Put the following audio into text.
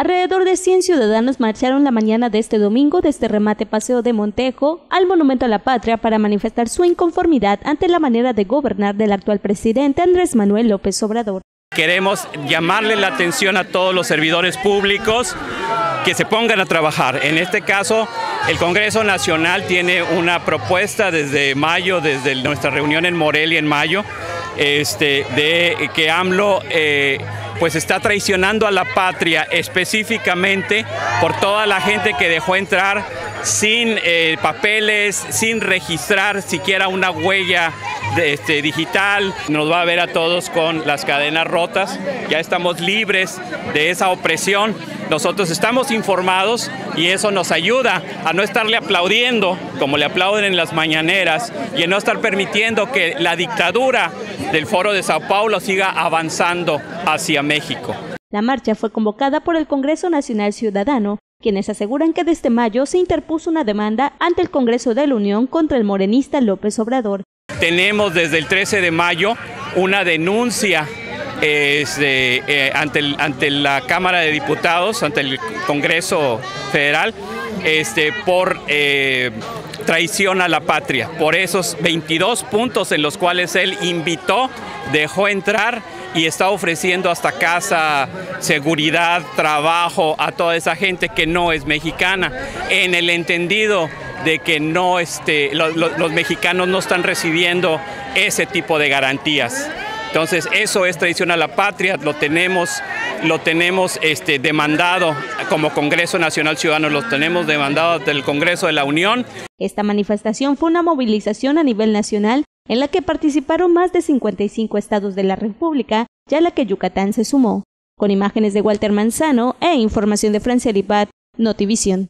Alrededor de 100 ciudadanos marcharon la mañana de este domingo desde Remate Paseo de Montejo al Monumento a la Patria para manifestar su inconformidad ante la manera de gobernar del actual presidente Andrés Manuel López Obrador. Queremos llamarle la atención a todos los servidores públicos que se pongan a trabajar. En este caso, el Congreso Nacional tiene una propuesta desde mayo, desde nuestra reunión en Morelia en mayo, este, de que AMLO eh, pues está traicionando a la patria específicamente por toda la gente que dejó entrar sin eh, papeles, sin registrar siquiera una huella este, digital. Nos va a ver a todos con las cadenas rotas. Ya estamos libres de esa opresión. Nosotros estamos informados y eso nos ayuda a no estarle aplaudiendo como le aplauden en las mañaneras y a no estar permitiendo que la dictadura del Foro de Sao Paulo siga avanzando hacia México. La marcha fue convocada por el Congreso Nacional Ciudadano, quienes aseguran que desde mayo se interpuso una demanda ante el Congreso de la Unión contra el morenista López Obrador. Tenemos desde el 13 de mayo una denuncia este, eh, ante, ante la Cámara de Diputados, ante el Congreso Federal, este, por eh, traición a la patria, por esos 22 puntos en los cuales él invitó, dejó entrar y está ofreciendo hasta casa, seguridad, trabajo a toda esa gente que no es mexicana, en el entendido de que no este, los mexicanos no están recibiendo ese tipo de garantías. Entonces, eso es traición a la patria, lo tenemos, lo tenemos este, demandado como Congreso Nacional Ciudadano, lo tenemos demandado del Congreso de la Unión. Esta manifestación fue una movilización a nivel nacional en la que participaron más de 55 estados de la República, ya la que Yucatán se sumó. Con imágenes de Walter Manzano e información de Francia Lipat, Notivisión.